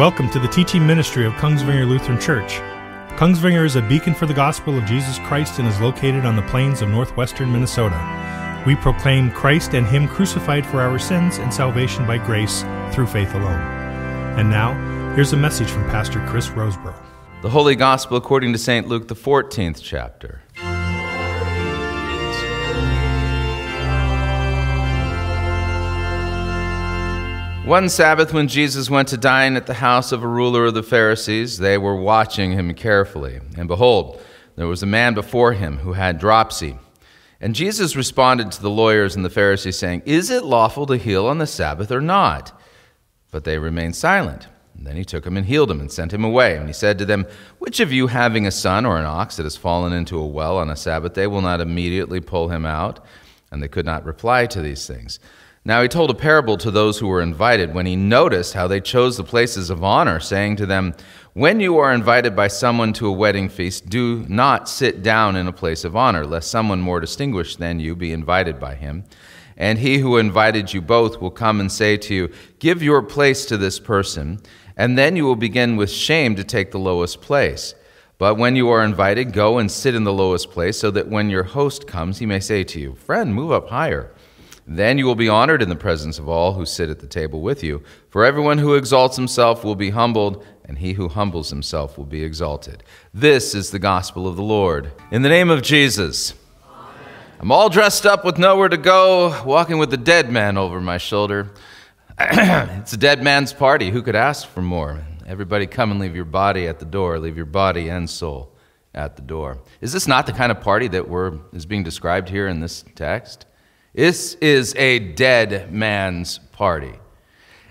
Welcome to the teaching ministry of Kongsvinger Lutheran Church. Kongsvinger is a beacon for the gospel of Jesus Christ and is located on the plains of northwestern Minnesota. We proclaim Christ and Him crucified for our sins and salvation by grace through faith alone. And now, here's a message from Pastor Chris Rosebrough. The Holy Gospel according to St. Luke, the 14th chapter. One Sabbath, when Jesus went to dine at the house of a ruler of the Pharisees, they were watching him carefully. And behold, there was a man before him who had dropsy. And Jesus responded to the lawyers and the Pharisees, saying, Is it lawful to heal on the Sabbath or not? But they remained silent. And then he took him and healed him and sent him away. And he said to them, Which of you, having a son or an ox that has fallen into a well on a Sabbath day, will not immediately pull him out? And they could not reply to these things. Now he told a parable to those who were invited when he noticed how they chose the places of honor, saying to them, When you are invited by someone to a wedding feast, do not sit down in a place of honor, lest someone more distinguished than you be invited by him. And he who invited you both will come and say to you, Give your place to this person, and then you will begin with shame to take the lowest place. But when you are invited, go and sit in the lowest place, so that when your host comes, he may say to you, Friend, move up higher. Then you will be honored in the presence of all who sit at the table with you. For everyone who exalts himself will be humbled, and he who humbles himself will be exalted. This is the gospel of the Lord. In the name of Jesus. I'm all dressed up with nowhere to go, walking with a dead man over my shoulder. it's a dead man's party. Who could ask for more? Everybody come and leave your body at the door, leave your body and soul at the door. Is this not the kind of party that we're, is being described here in this text? This is a dead man's party.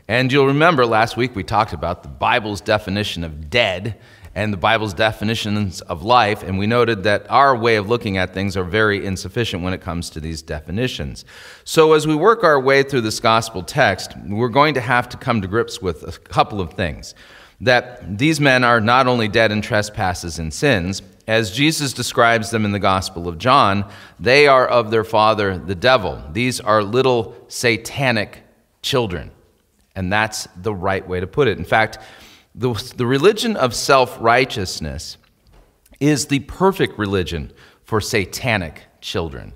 And you'll remember last week we talked about the Bible's definition of dead and the Bible's definitions of life, and we noted that our way of looking at things are very insufficient when it comes to these definitions. So, as we work our way through this gospel text, we're going to have to come to grips with a couple of things. That these men are not only dead in trespasses and sins, as Jesus describes them in the Gospel of John, they are of their father, the devil. These are little satanic children. And that's the right way to put it. In fact, the, the religion of self righteousness is the perfect religion for satanic children.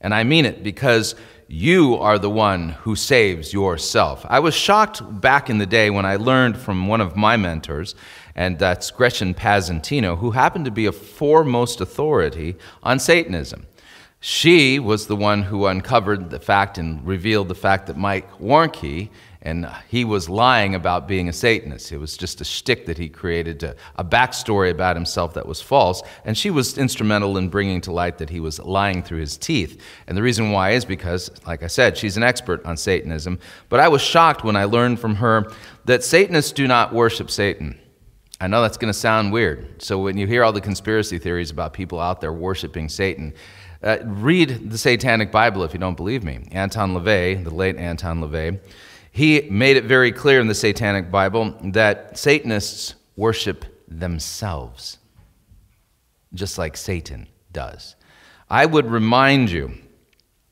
And I mean it because you are the one who saves yourself. I was shocked back in the day when I learned from one of my mentors and that's Gretchen Passantino, who happened to be a foremost authority on Satanism. She was the one who uncovered the fact and revealed the fact that Mike Warnke and he was lying about being a Satanist. It was just a shtick that he created, a, a backstory about himself that was false. And she was instrumental in bringing to light that he was lying through his teeth. And the reason why is because, like I said, she's an expert on Satanism. But I was shocked when I learned from her that Satanists do not worship Satan. I know that's going to sound weird. So when you hear all the conspiracy theories about people out there worshiping Satan, uh, read the Satanic Bible if you don't believe me. Anton LaVey, the late Anton LaVey, he made it very clear in the Satanic Bible that Satanists worship themselves, just like Satan does. I would remind you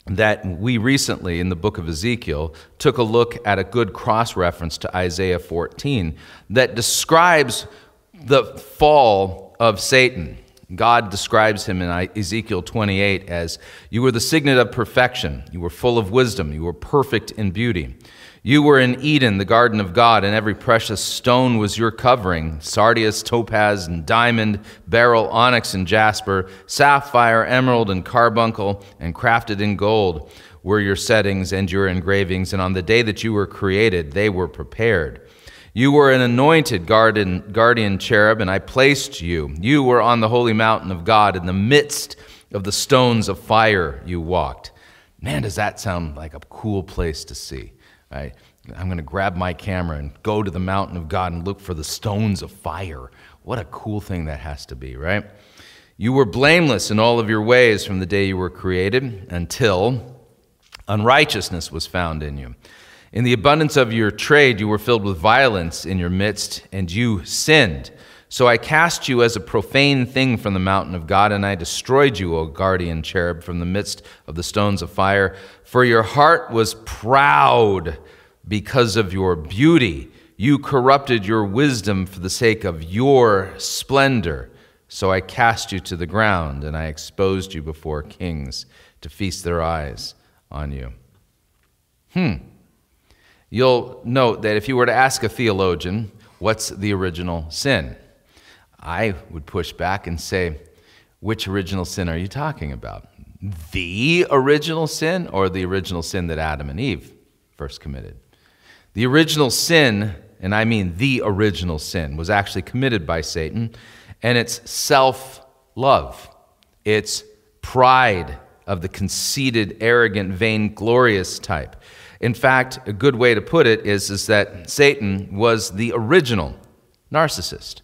that we recently, in the book of Ezekiel, took a look at a good cross reference to Isaiah 14 that describes the fall of Satan. God describes him in Ezekiel 28 as You were the signet of perfection, you were full of wisdom, you were perfect in beauty. You were in Eden, the garden of God, and every precious stone was your covering sardius, topaz, and diamond, beryl, onyx, and jasper, sapphire, emerald, and carbuncle, and crafted in gold were your settings and your engravings. And on the day that you were created, they were prepared. You were an anointed guardian, guardian cherub, and I placed you. You were on the holy mountain of God. In the midst of the stones of fire, you walked. Man, does that sound like a cool place to see? Right? I'm going to grab my camera and go to the mountain of God and look for the stones of fire. What a cool thing that has to be, right? You were blameless in all of your ways from the day you were created until unrighteousness was found in you. In the abundance of your trade, you were filled with violence in your midst, and you sinned. So I cast you as a profane thing from the mountain of God, and I destroyed you, O guardian cherub, from the midst of the stones of fire. For your heart was proud because of your beauty. You corrupted your wisdom for the sake of your splendor. So I cast you to the ground, and I exposed you before kings to feast their eyes on you. Hmm. You'll note that if you were to ask a theologian, what's the original sin? I would push back and say, which original sin are you talking about? The original sin or the original sin that Adam and Eve first committed? The original sin, and I mean the original sin, was actually committed by Satan, and it's self love. It's pride of the conceited, arrogant, vainglorious type. In fact, a good way to put it is, is that Satan was the original narcissist.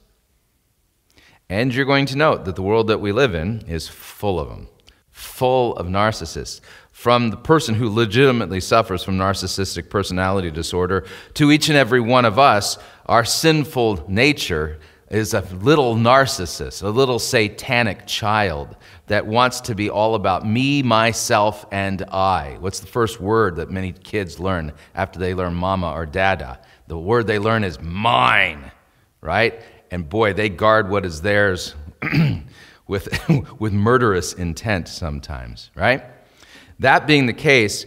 And you're going to note that the world that we live in is full of them, full of narcissists. From the person who legitimately suffers from narcissistic personality disorder to each and every one of us, our sinful nature is a little narcissist, a little satanic child that wants to be all about me, myself, and I. What's the first word that many kids learn after they learn mama or dada? The word they learn is mine, right? And boy, they guard what is theirs with, with murderous intent sometimes, right? That being the case,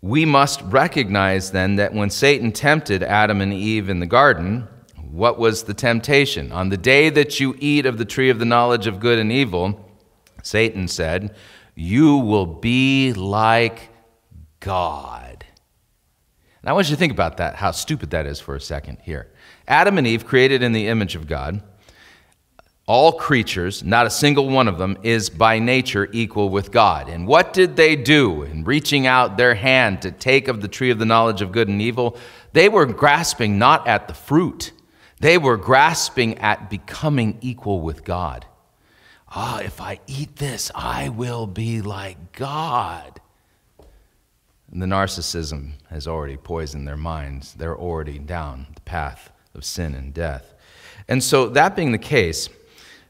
we must recognize then that when Satan tempted Adam and Eve in the garden, what was the temptation? On the day that you eat of the tree of the knowledge of good and evil, Satan said, You will be like God. And I want you to think about that, how stupid that is for a second here. Adam and Eve, created in the image of God, all creatures, not a single one of them, is by nature equal with God. And what did they do in reaching out their hand to take of the tree of the knowledge of good and evil? They were grasping not at the fruit, they were grasping at becoming equal with God. Ah, if I eat this, I will be like God. And the narcissism has already poisoned their minds. They're already down the path of sin and death. And so, that being the case,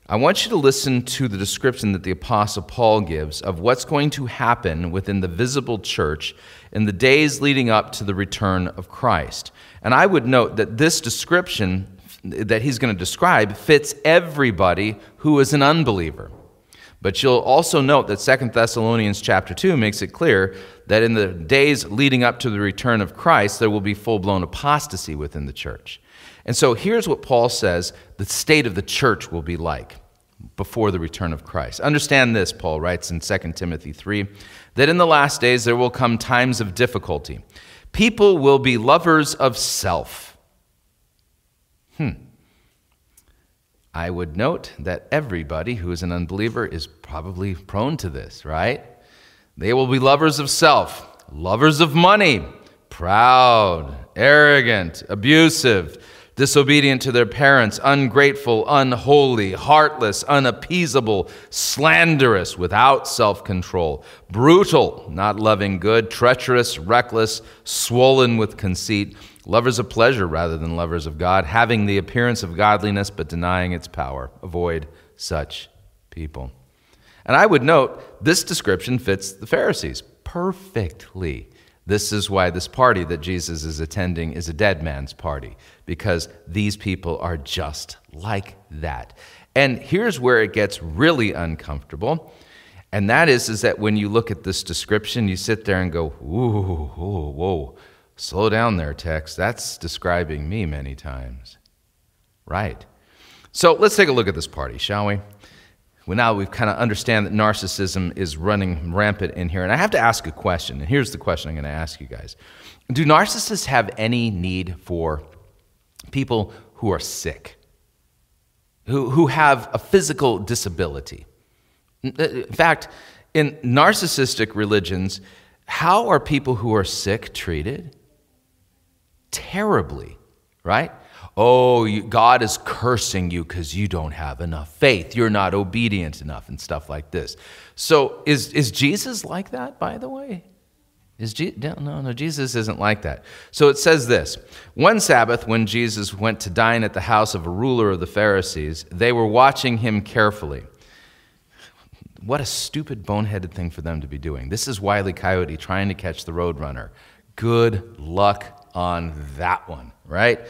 I want you to listen to the description that the Apostle Paul gives of what's going to happen within the visible church in the days leading up to the return of Christ. And I would note that this description that he's going to describe fits everybody who is an unbeliever. But you'll also note that Second Thessalonians chapter 2 makes it clear that in the days leading up to the return of Christ, there will be full blown apostasy within the church. And so here's what Paul says the state of the church will be like before the return of Christ. Understand this, Paul writes in 2 Timothy 3 that in the last days there will come times of difficulty. People will be lovers of self. Hmm. I would note that everybody who is an unbeliever is probably prone to this, right? They will be lovers of self, lovers of money, proud, arrogant, abusive disobedient to their parents, ungrateful, unholy, heartless, unappeasable, slanderous, without self control, brutal, not loving good, treacherous, reckless, swollen with conceit, lovers of pleasure rather than lovers of God, having the appearance of godliness but denying its power. Avoid such people. And I would note this description fits the Pharisees perfectly. This is why this party that Jesus is attending is a dead man's party, because these people are just like that. And here's where it gets really uncomfortable. And that is, is that when you look at this description, you sit there and go, ooh, whoa, whoa, slow down there, text. That's describing me many times. Right. So let's take a look at this party, shall we? Well, now we kind of understand that narcissism is running rampant in here. And I have to ask a question, and here's the question I'm going to ask you guys Do narcissists have any need for people who are sick, who, who have a physical disability? Uh, in fact, in narcissistic religions, how are people who are sick treated? Terribly, right? Oh, you, God is cursing you because you don't have enough faith. You're not obedient enough, and stuff like this. So, is, is Jesus like that, by the way? Is Je- no, no, Jesus isn't like that. So it says this One Sabbath, when Jesus went to dine at the house of a ruler of the Pharisees, they were watching him carefully. What a stupid, boneheaded thing for them to be doing. This is Wiley Coyote trying to catch the roadrunner. Good luck on that one, right?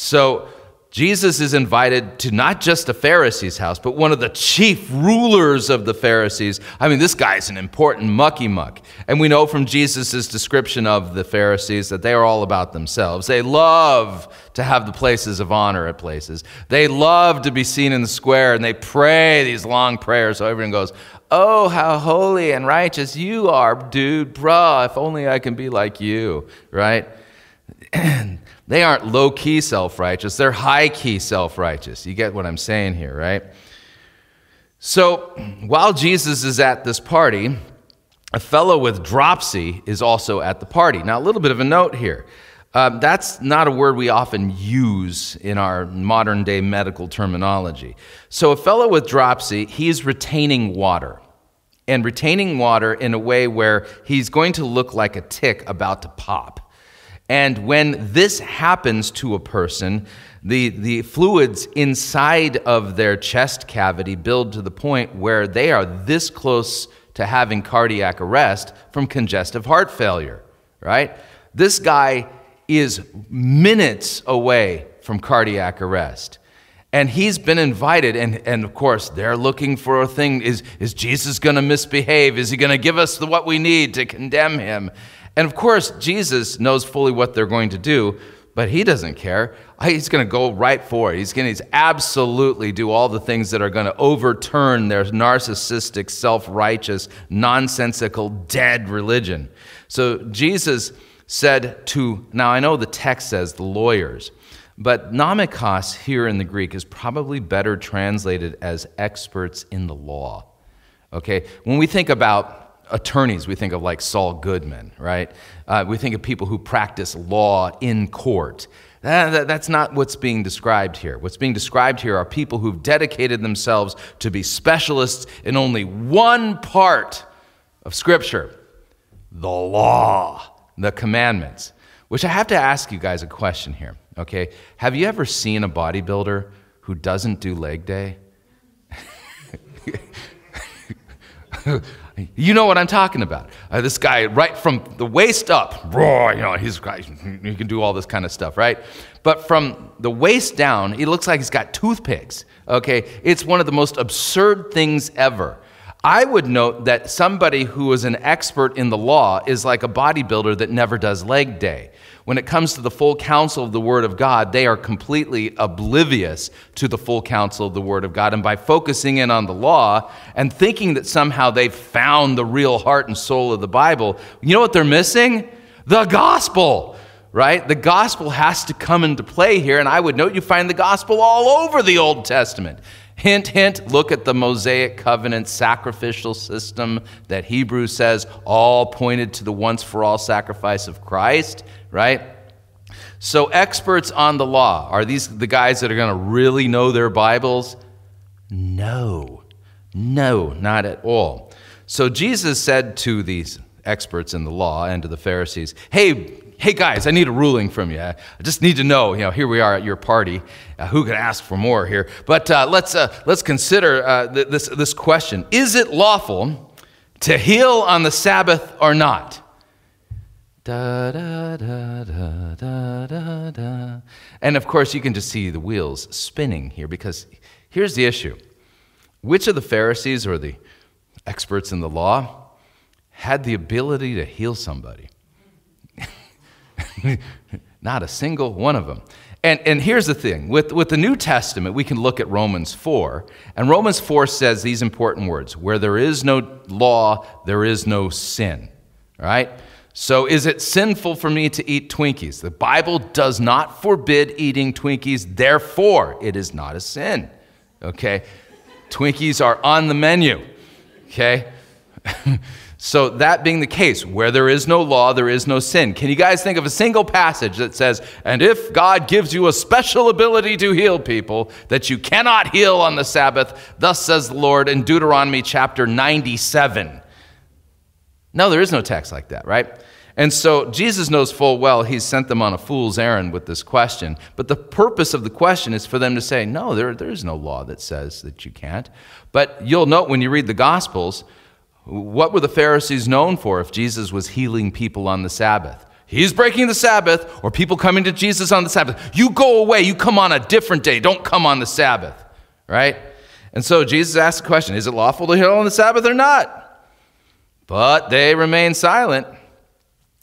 So Jesus is invited to not just a Pharisee's house, but one of the chief rulers of the Pharisees. I mean, this guy's an important mucky muck. And we know from Jesus' description of the Pharisees that they are all about themselves. They love to have the places of honor at places, they love to be seen in the square, and they pray these long prayers so everyone goes, Oh, how holy and righteous you are, dude, bruh. If only I can be like you, right? They aren't low key self righteous, they're high key self righteous. You get what I'm saying here, right? So while Jesus is at this party, a fellow with dropsy is also at the party. Now, a little bit of a note here. Um, that's not a word we often use in our modern day medical terminology. So, a fellow with dropsy, he's retaining water. And retaining water in a way where he's going to look like a tick about to pop. And when this happens to a person, the, the fluids inside of their chest cavity build to the point where they are this close to having cardiac arrest from congestive heart failure, right? This guy is minutes away from cardiac arrest. And he's been invited, and, and of course, they're looking for a thing. Is, is Jesus going to misbehave? Is he going to give us the, what we need to condemn him? And of course, Jesus knows fully what they're going to do, but he doesn't care. He's going to go right for it. He's going to absolutely do all the things that are going to overturn their narcissistic, self righteous, nonsensical, dead religion. So Jesus said to, now I know the text says the lawyers, but nomikos here in the Greek is probably better translated as experts in the law. Okay? When we think about attorneys, we think of like Saul Goodman, right? Uh, we think of people who practice law in court. That, that's not what's being described here. What's being described here are people who've dedicated themselves to be specialists in only one part of Scripture the law, the commandments. Which I have to ask you guys a question here, okay? Have you ever seen a bodybuilder who doesn't do leg day? You know what I'm talking about. Uh, this guy, right from the waist up, raw, you know, he's he can do all this kind of stuff, right? But from the waist down, he looks like he's got toothpicks. Okay, it's one of the most absurd things ever. I would note that somebody who is an expert in the law is like a bodybuilder that never does leg day. When it comes to the full counsel of the Word of God, they are completely oblivious to the full counsel of the Word of God. And by focusing in on the law and thinking that somehow they've found the real heart and soul of the Bible, you know what they're missing? The gospel right? The gospel has to come into play here, and I would note you find the gospel all over the Old Testament. Hint, hint, look at the Mosaic covenant sacrificial system that Hebrews says all pointed to the once for all sacrifice of Christ, right? So, experts on the law, are these the guys that are going to really know their Bibles? No, no, not at all. So, Jesus said to these experts in the law and to the Pharisees, Hey, hey guys, I need a ruling from you. I just need to know, you know, here we are at your party. Uh, who could ask for more here? But uh, let's, uh, let's consider uh, th- this, this question Is it lawful to heal on the Sabbath or not? Da, da, da, da, da, da. And of course, you can just see the wheels spinning here because here's the issue. Which of the Pharisees or the experts in the law had the ability to heal somebody? Not a single one of them. And, and here's the thing with, with the New Testament, we can look at Romans 4. And Romans 4 says these important words where there is no law, there is no sin. All right? So, is it sinful for me to eat Twinkies? The Bible does not forbid eating Twinkies, therefore, it is not a sin. Okay? Twinkies are on the menu. Okay? So, that being the case, where there is no law, there is no sin. Can you guys think of a single passage that says, and if God gives you a special ability to heal people that you cannot heal on the Sabbath, thus says the Lord in Deuteronomy chapter 97? No, there is no text like that, right? And so Jesus knows full well he's sent them on a fool's errand with this question. But the purpose of the question is for them to say, no, there, there is no law that says that you can't. But you'll note when you read the Gospels, what were the Pharisees known for if Jesus was healing people on the Sabbath? He's breaking the Sabbath, or people coming to Jesus on the Sabbath. You go away. You come on a different day. Don't come on the Sabbath, right? And so Jesus asked the question Is it lawful to heal on the Sabbath or not? But they remained silent.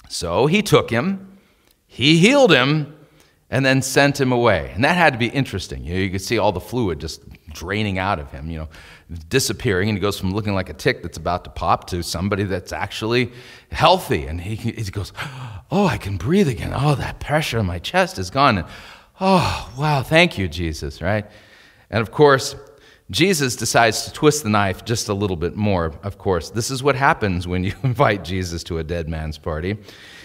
So he took him, he healed him, and then sent him away. And that had to be interesting. You, know, you could see all the fluid just draining out of him, you know, disappearing. And he goes from looking like a tick that's about to pop to somebody that's actually healthy. And he, he goes, Oh, I can breathe again. Oh, that pressure on my chest is gone. And, oh, wow, thank you, Jesus, right? And of course, Jesus decides to twist the knife just a little bit more, of course. This is what happens when you invite Jesus to a dead man's party.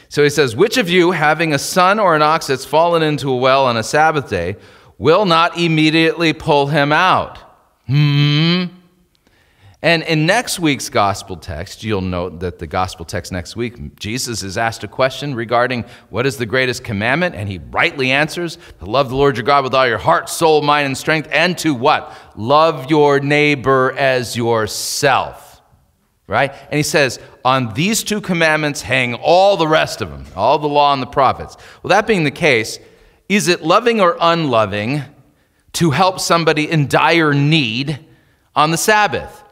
So he says, Which of you, having a son or an ox that's fallen into a well on a Sabbath day, will not immediately pull him out? Hmm. And in next week's gospel text, you'll note that the gospel text next week, Jesus is asked a question regarding what is the greatest commandment, and he rightly answers to love the Lord your God with all your heart, soul, mind, and strength, and to what? Love your neighbor as yourself. Right? And he says, on these two commandments hang all the rest of them, all the law and the prophets. Well, that being the case, is it loving or unloving to help somebody in dire need on the Sabbath?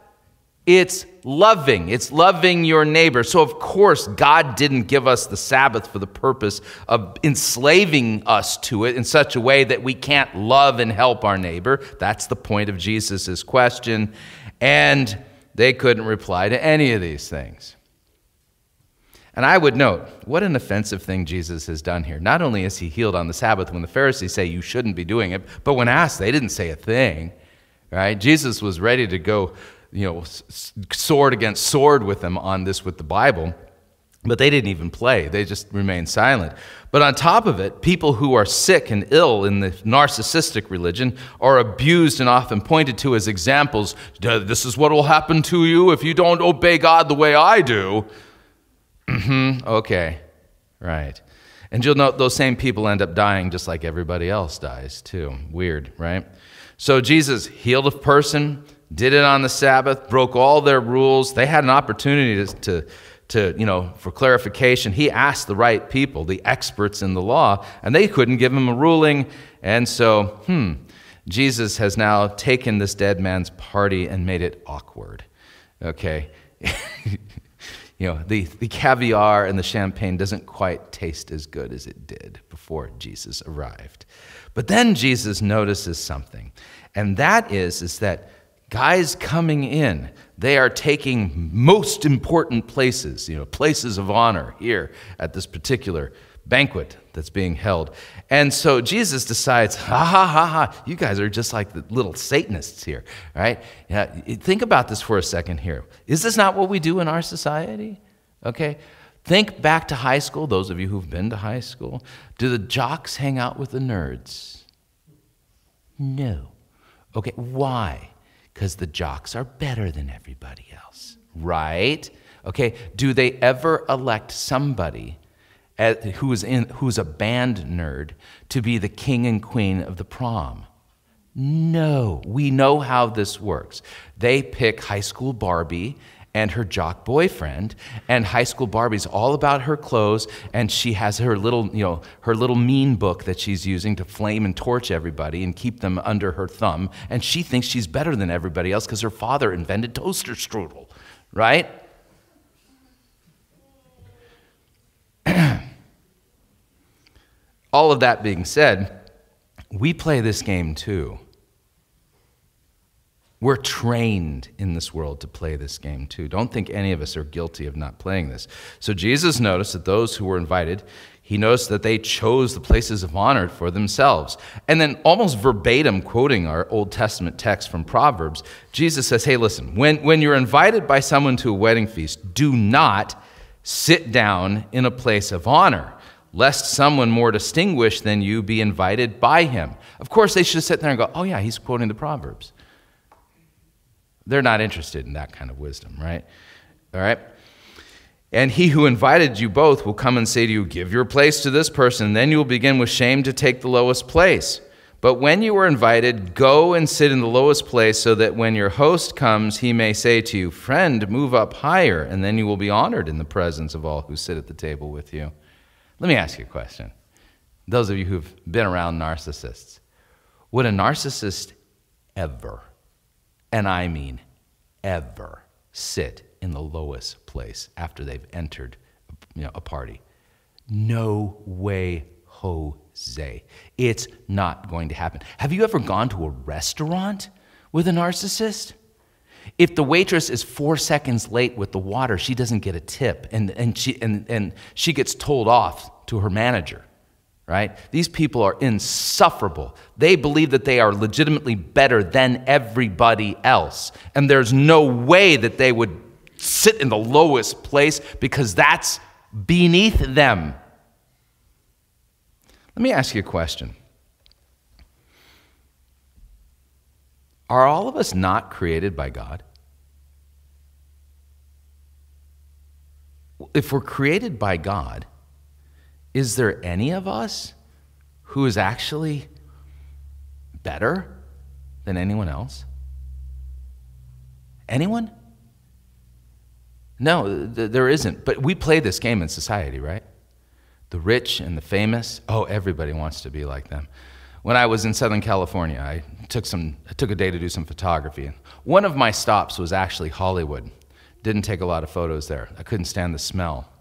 It's loving. It's loving your neighbor. So, of course, God didn't give us the Sabbath for the purpose of enslaving us to it in such a way that we can't love and help our neighbor. That's the point of Jesus' question. And they couldn't reply to any of these things. And I would note, what an offensive thing Jesus has done here. Not only is he healed on the Sabbath when the Pharisees say you shouldn't be doing it, but when asked, they didn't say a thing, right? Jesus was ready to go you know, sword against sword with them on this with the Bible. But they didn't even play. They just remained silent. But on top of it, people who are sick and ill in the narcissistic religion are abused and often pointed to as examples. This is what will happen to you if you don't obey God the way I do. Mm-hmm. Okay. Right. And you'll note those same people end up dying just like everybody else dies, too. Weird, right? So Jesus healed a person, did it on the Sabbath, broke all their rules. They had an opportunity to, to, to, you know, for clarification. He asked the right people, the experts in the law, and they couldn't give him a ruling. And so, hmm, Jesus has now taken this dead man's party and made it awkward. Okay? you know, the, the caviar and the champagne doesn't quite taste as good as it did before Jesus arrived. But then Jesus notices something, and that is, is that guys coming in, they are taking most important places, you know, places of honor here at this particular banquet that's being held. And so Jesus decides, ha ha ha ha, you guys are just like the little Satanists here, right? Yeah, think about this for a second here. Is this not what we do in our society? Okay? Think back to high school, those of you who've been to high school. Do the jocks hang out with the nerds? No. Okay, why? because the jocks are better than everybody else, right? Okay, do they ever elect somebody who is in, who's a band nerd to be the king and queen of the prom? No, we know how this works. They pick high school Barbie and her jock boyfriend and high school barbie's all about her clothes and she has her little you know her little mean book that she's using to flame and torch everybody and keep them under her thumb and she thinks she's better than everybody else because her father invented toaster strudel right all of that being said we play this game too we're trained in this world to play this game too. Don't think any of us are guilty of not playing this. So Jesus noticed that those who were invited, he noticed that they chose the places of honor for themselves. And then, almost verbatim, quoting our Old Testament text from Proverbs, Jesus says, Hey, listen, when, when you're invited by someone to a wedding feast, do not sit down in a place of honor lest someone more distinguished than you be invited by him. Of course, they should sit there and go, oh, yeah, he's quoting the Proverbs. They're not interested in that kind of wisdom, right? All right? And he who invited you both will come and say to you, Give your place to this person. Then you will begin with shame to take the lowest place. But when you are invited, go and sit in the lowest place, so that when your host comes, he may say to you, Friend, move up higher. And then you will be honored in the presence of all who sit at the table with you. Let me ask you a question. Those of you who've been around narcissists, would a narcissist ever, and I mean ever, sit in the lowest place after they've entered you know, a party? No way, Jose. It's not going to happen. Have you ever gone to a restaurant with a narcissist? If the waitress is four seconds late with the water, she doesn't get a tip and, and, she, and, and she gets told off to her manager, right? These people are insufferable. They believe that they are legitimately better than everybody else. And there's no way that they would sit in the lowest place because that's beneath them. Let me ask you a question. Are all of us not created by God? If we're created by God, is there any of us who is actually better than anyone else? Anyone? No, th- there isn't. But we play this game in society, right? The rich and the famous, oh, everybody wants to be like them. When I was in Southern California, I took, some, I took a day to do some photography. One of my stops was actually Hollywood. Didn't take a lot of photos there. I couldn't stand the smell.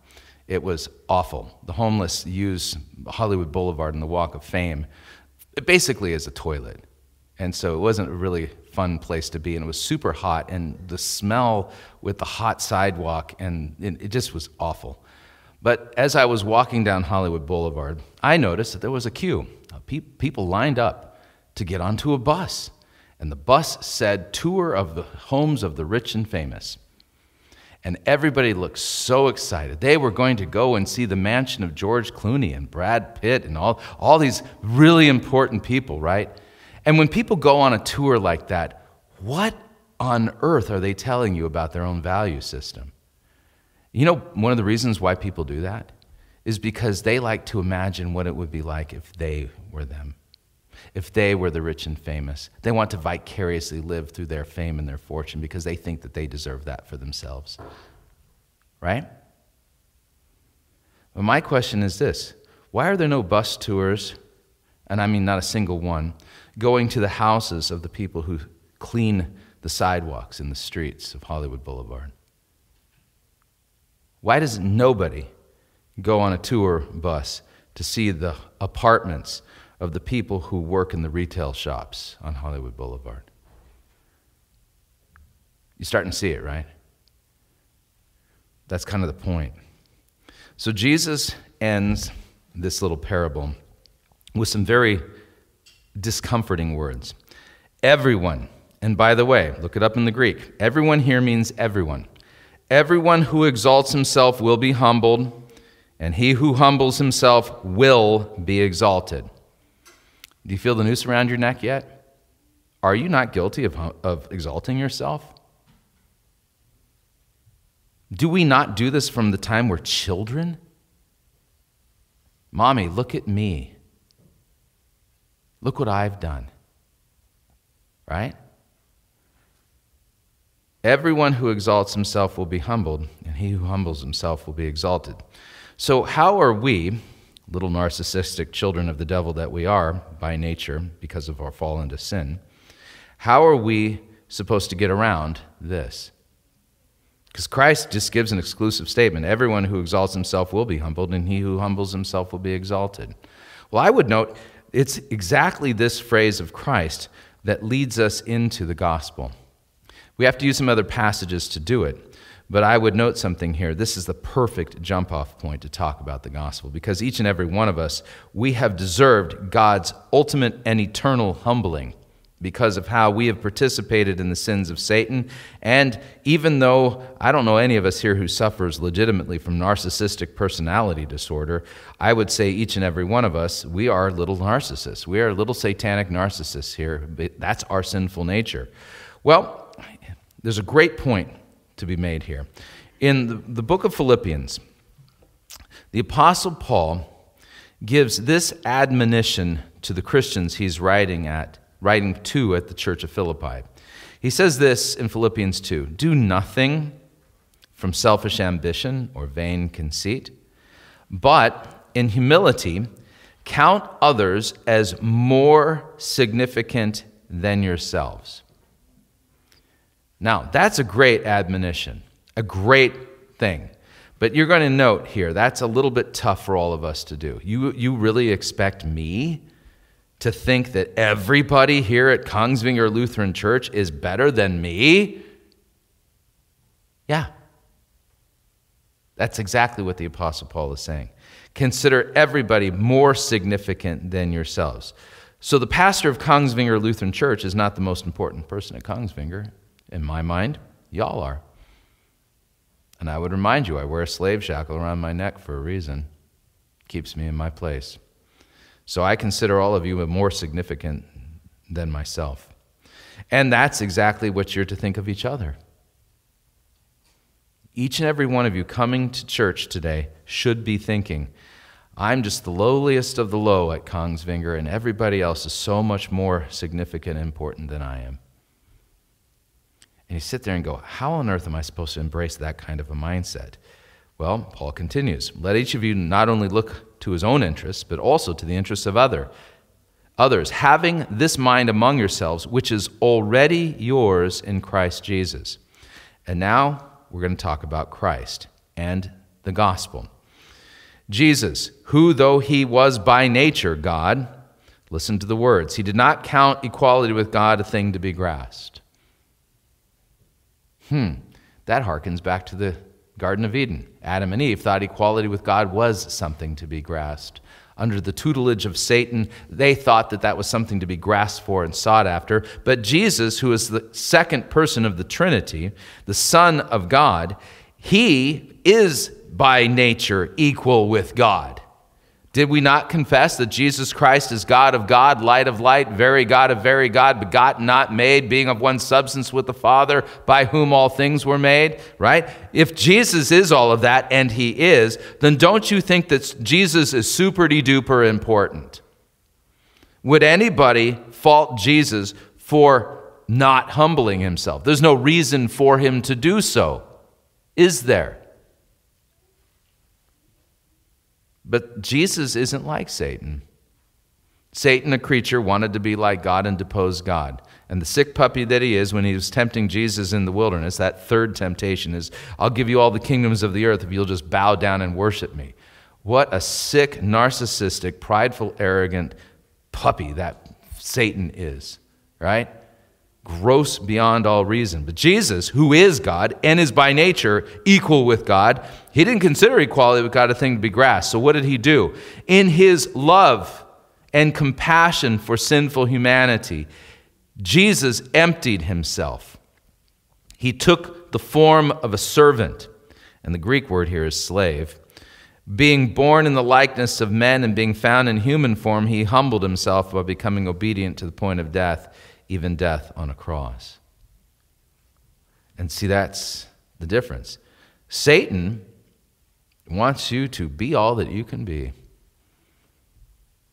It was awful. The homeless use Hollywood Boulevard and the Walk of Fame it basically as a toilet. And so it wasn't a really fun place to be. And it was super hot. And the smell with the hot sidewalk, and it just was awful. But as I was walking down Hollywood Boulevard, I noticed that there was a queue. Uh, people lined up to get onto a bus. And the bus said, Tour of the Homes of the Rich and Famous. And everybody looked so excited. They were going to go and see the mansion of George Clooney and Brad Pitt and all, all these really important people, right? And when people go on a tour like that, what on earth are they telling you about their own value system? You know, one of the reasons why people do that is because they like to imagine what it would be like if they were them, if they were the rich and famous. They want to vicariously live through their fame and their fortune because they think that they deserve that for themselves. Right? But my question is this why are there no bus tours, and I mean not a single one, going to the houses of the people who clean the sidewalks in the streets of Hollywood Boulevard? Why does nobody go on a tour bus to see the apartments of the people who work in the retail shops on Hollywood Boulevard? You're starting to see it, right? That's kind of the point. So Jesus ends this little parable with some very discomforting words. Everyone, and by the way, look it up in the Greek, everyone here means everyone. Everyone who exalts himself will be humbled, and he who humbles himself will be exalted. Do you feel the noose around your neck yet? Are you not guilty of, of exalting yourself? Do we not do this from the time we're children? Mommy, look at me. Look what I've done. Right? Everyone who exalts himself will be humbled, and he who humbles himself will be exalted. So, how are we, little narcissistic children of the devil that we are by nature because of our fall into sin, how are we supposed to get around this? Because Christ just gives an exclusive statement everyone who exalts himself will be humbled, and he who humbles himself will be exalted. Well, I would note it's exactly this phrase of Christ that leads us into the gospel. We have to use some other passages to do it. But I would note something here. This is the perfect jump off point to talk about the gospel because each and every one of us, we have deserved God's ultimate and eternal humbling because of how we have participated in the sins of Satan. And even though I don't know any of us here who suffers legitimately from narcissistic personality disorder, I would say each and every one of us, we are little narcissists. We are little satanic narcissists here. That's our sinful nature. Well, there's a great point to be made here. In the, the book of Philippians, the Apostle Paul gives this admonition to the Christians he's writing at, writing to at the church of Philippi. He says this in Philippians 2 Do nothing from selfish ambition or vain conceit, but in humility, count others as more significant than yourselves. Now, that's a great admonition, a great thing. But you're going to note here, that's a little bit tough for all of us to do. You, you really expect me to think that everybody here at Kongsvinger Lutheran Church is better than me? Yeah. That's exactly what the Apostle Paul is saying. Consider everybody more significant than yourselves. So, the pastor of Kongsvinger Lutheran Church is not the most important person at Kongsvinger. In my mind, y'all are. And I would remind you, I wear a slave shackle around my neck for a reason. keeps me in my place. So I consider all of you more significant than myself. And that's exactly what you're to think of each other. Each and every one of you coming to church today should be thinking, I'm just the lowliest of the low at Kongsvinger, and everybody else is so much more significant and important than I am. And you sit there and go, How on earth am I supposed to embrace that kind of a mindset? Well, Paul continues Let each of you not only look to his own interests, but also to the interests of other, others, having this mind among yourselves, which is already yours in Christ Jesus. And now we're going to talk about Christ and the gospel. Jesus, who though he was by nature God, listen to the words, he did not count equality with God a thing to be grasped Hmm, that harkens back to the Garden of Eden. Adam and Eve thought equality with God was something to be grasped. Under the tutelage of Satan, they thought that that was something to be grasped for and sought after. But Jesus, who is the second person of the Trinity, the Son of God, he is by nature equal with God. Did we not confess that Jesus Christ is God of God, light of light, very God of very God, begotten, not made, being of one substance with the Father, by whom all things were made? Right? If Jesus is all of that, and he is, then don't you think that Jesus is super duper important? Would anybody fault Jesus for not humbling himself? There's no reason for him to do so, is there? But Jesus isn't like Satan. Satan, a creature, wanted to be like God and depose God. And the sick puppy that he is, when he was tempting Jesus in the wilderness, that third temptation is, I'll give you all the kingdoms of the earth if you'll just bow down and worship me. What a sick, narcissistic, prideful, arrogant puppy that Satan is, right? Gross beyond all reason. But Jesus, who is God and is by nature equal with God, he didn't consider equality with God a thing to be grasped. So what did he do? In his love and compassion for sinful humanity, Jesus emptied himself. He took the form of a servant, and the Greek word here is slave. Being born in the likeness of men and being found in human form, he humbled himself by becoming obedient to the point of death even death on a cross. And see, that's the difference. Satan wants you to be all that you can be.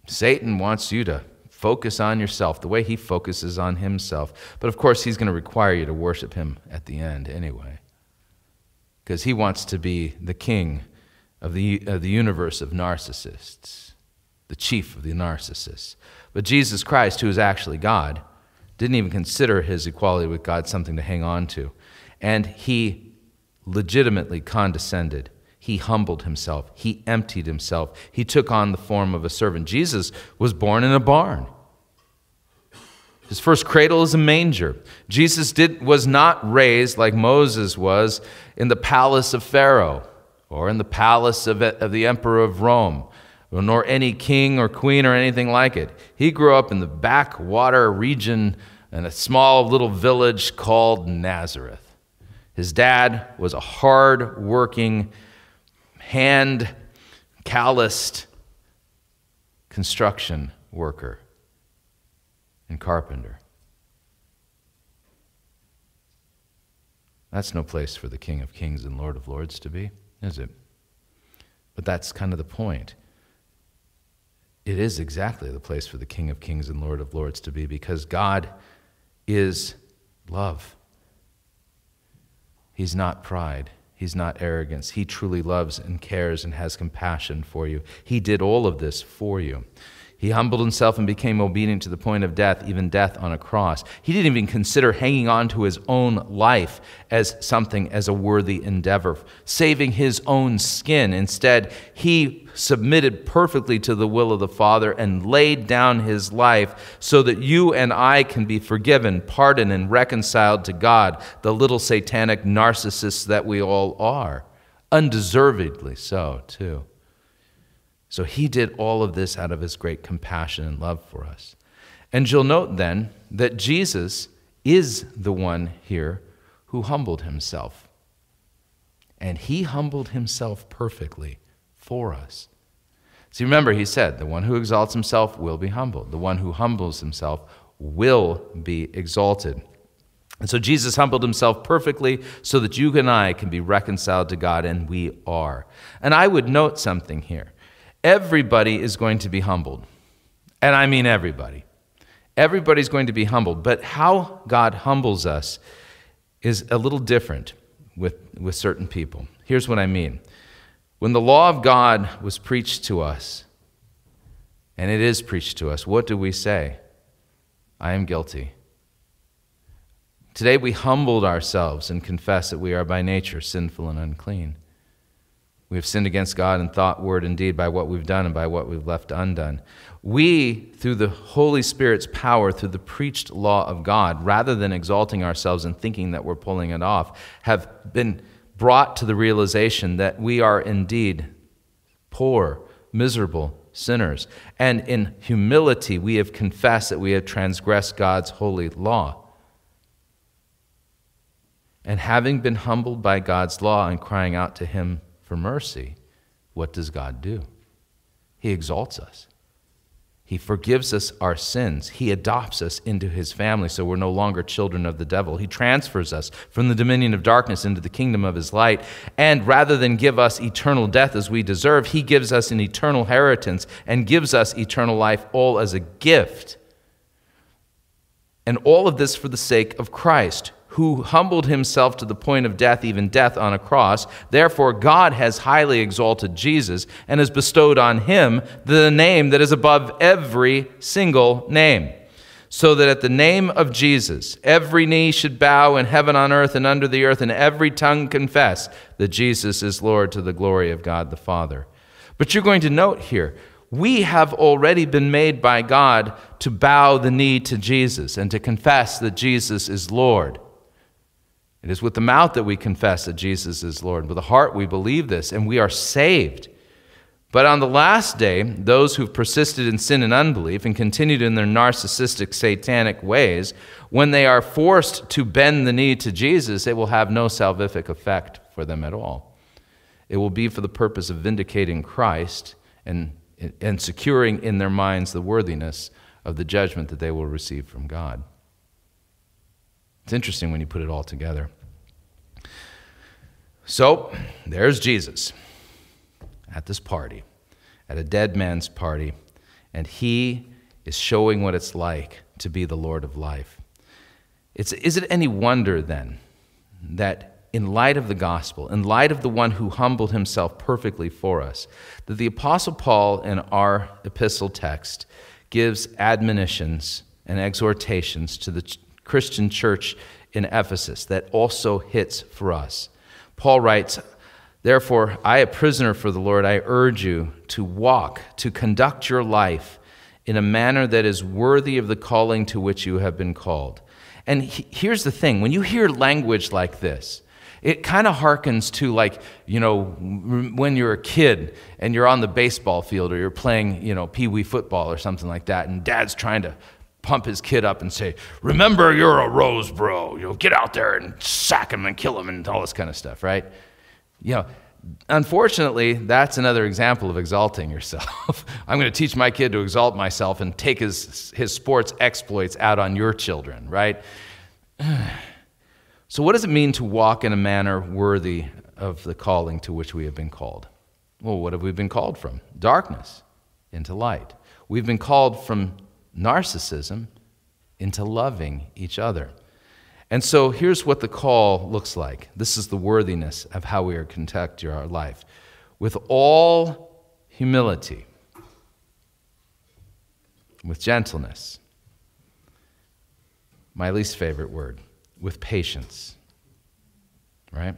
Satan wants you to focus on yourself the way he focuses on himself. But of course, he's going to require you to worship him at the end anyway. Because he wants to be the king of the, of the universe of narcissists, the chief of the narcissists. But Jesus Christ, who is actually God, didn't even consider his equality with God something to hang on to. And he legitimately condescended. He humbled himself. He emptied himself. He took on the form of a servant. Jesus was born in a barn. His first cradle is a manger. Jesus did, was not raised like Moses was in the palace of Pharaoh or in the palace of, of the emperor of Rome nor any king or queen or anything like it. He grew up in the backwater region in a small little village called Nazareth. His dad was a hard working, hand calloused construction worker and carpenter. That's no place for the King of Kings and Lord of Lords to be, is it? But that's kind of the point it is exactly the place for the King of Kings and Lord of Lords to be because God is love. He's not pride, He's not arrogance. He truly loves and cares and has compassion for you. He did all of this for you. He humbled himself and became obedient to the point of death, even death on a cross. He didn't even consider hanging on to his own life as something, as a worthy endeavor, saving his own skin. Instead, he submitted perfectly to the will of the Father and laid down his life so that you and I can be forgiven, pardoned, and reconciled to God, the little satanic narcissists that we all are. Undeservedly so, too. So he did all of this out of his great compassion and love for us. And you'll note then that Jesus is the one here who humbled himself. And he humbled himself perfectly for us. See, remember, he said, the one who exalts himself will be humbled. The one who humbles himself will be exalted. And so Jesus humbled himself perfectly so that you and I can be reconciled to God, and we are. And I would note something here. Everybody is going to be humbled. And I mean everybody. Everybody's going to be humbled. But how God humbles us is a little different with, with certain people. Here's what I mean. When the law of God was preached to us, and it is preached to us, what do we say? I am guilty. Today we humbled ourselves and confess that we are by nature sinful and unclean. We have sinned against God in thought, word, and deed by what we've done and by what we've left undone. We, through the Holy Spirit's power, through the preached law of God, rather than exalting ourselves and thinking that we're pulling it off, have been brought to the realization that we are indeed poor, miserable sinners. And in humility, we have confessed that we have transgressed God's holy law. And having been humbled by God's law and crying out to Him for mercy, what does God do? He exalts us. He forgives us our sins. He adopts us into his family so we're no longer children of the devil. He transfers us from the dominion of darkness into the kingdom of his light. And rather than give us eternal death as we deserve, he gives us an eternal inheritance and gives us eternal life all as a gift. And all of this for the sake of Christ, who humbled himself to the point of death, even death on a cross. Therefore, God has highly exalted Jesus and has bestowed on him the name that is above every single name. So that at the name of Jesus, every knee should bow in heaven, on earth, and under the earth, and every tongue confess that Jesus is Lord to the glory of God the Father. But you're going to note here, we have already been made by God to bow the knee to Jesus and to confess that Jesus is Lord. It is with the mouth that we confess that Jesus is Lord. With the heart we believe this, and we are saved. But on the last day, those who've persisted in sin and unbelief and continued in their narcissistic, satanic ways, when they are forced to bend the knee to Jesus, it will have no salvific effect for them at all. It will be for the purpose of vindicating Christ and, and securing in their minds the worthiness of the judgment that they will receive from God. It's interesting when you put it all together. So there's Jesus at this party, at a dead man's party, and he is showing what it's like to be the Lord of life. It's, is it any wonder then that in light of the gospel, in light of the one who humbled himself perfectly for us, that the Apostle Paul in our epistle text gives admonitions and exhortations to the Christian church in Ephesus that also hits for us. Paul writes, Therefore, I, a prisoner for the Lord, I urge you to walk, to conduct your life in a manner that is worthy of the calling to which you have been called. And he, here's the thing when you hear language like this, it kind of harkens to like you know when you're a kid and you're on the baseball field or you're playing you know pee wee football or something like that and dad's trying to pump his kid up and say, Remember, you're a Rosebrough. You know, get out there and sack him and kill him and all this kind of stuff, right? You know, unfortunately, that's another example of exalting yourself. I'm going to teach my kid to exalt myself and take his, his sports exploits out on your children, right? So, what does it mean to walk in a manner worthy of the calling to which we have been called? Well, what have we been called from? Darkness into light. We've been called from narcissism into loving each other. And so here's what the call looks like. This is the worthiness of how we are conduct our life. With all humility, with gentleness, my least favorite word, with patience, right?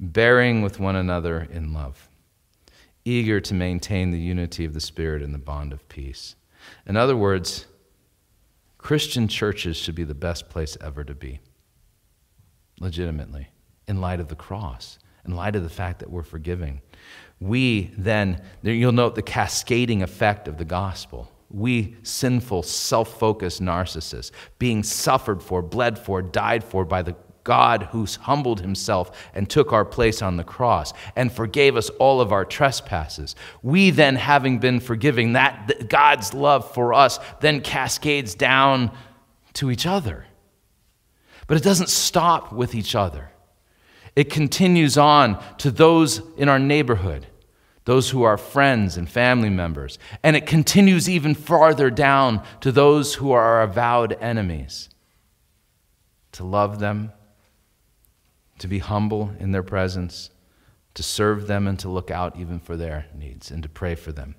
Bearing with one another in love, eager to maintain the unity of the Spirit and the bond of peace. In other words, Christian churches should be the best place ever to be, legitimately, in light of the cross, in light of the fact that we're forgiving. We then, you'll note the cascading effect of the gospel. We, sinful, self focused narcissists, being suffered for, bled for, died for by the God who humbled himself and took our place on the cross and forgave us all of our trespasses. We then, having been forgiving, that God's love for us then cascades down to each other. But it doesn't stop with each other. It continues on to those in our neighborhood, those who are friends and family members, and it continues even farther down to those who are our avowed enemies. To love them to be humble in their presence, to serve them, and to look out even for their needs and to pray for them.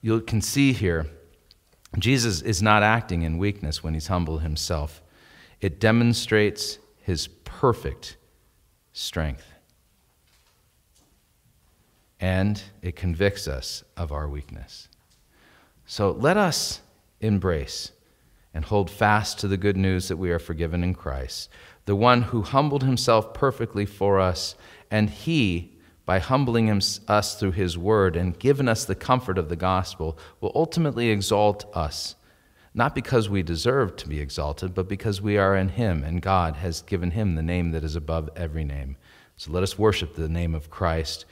You can see here, Jesus is not acting in weakness when he's humble himself. It demonstrates his perfect strength. And it convicts us of our weakness. So let us embrace and hold fast to the good news that we are forgiven in Christ the one who humbled himself perfectly for us, and he, by humbling us through his word and given us the comfort of the gospel, will ultimately exalt us, not because we deserve to be exalted, but because we are in him, and God has given him the name that is above every name. So let us worship the name of Christ,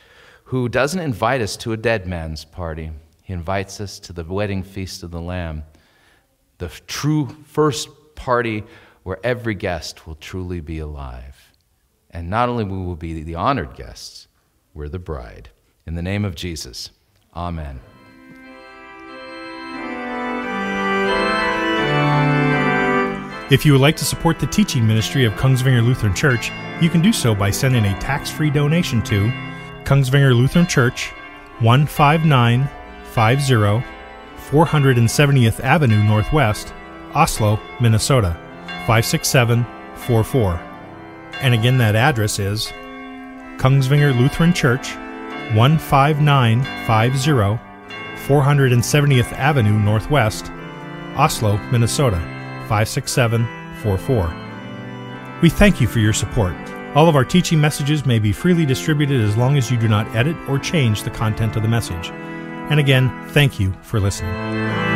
who doesn't invite us to a dead man's party. He invites us to the wedding feast of the Lamb, the true first party where every guest will truly be alive. And not only will we be the honored guests, we're the bride. In the name of Jesus, amen. If you would like to support the teaching ministry of Kongsvinger Lutheran Church, you can do so by sending a tax free donation to Kongsvinger Lutheran Church, 15950 470th Avenue Northwest, Oslo, Minnesota 56744. And again, that address is Kongsvinger Lutheran Church, 15950 470th Avenue Northwest, Oslo, Minnesota, 56744. We thank you for your support. All of our teaching messages may be freely distributed as long as you do not edit or change the content of the message. And again, thank you for listening.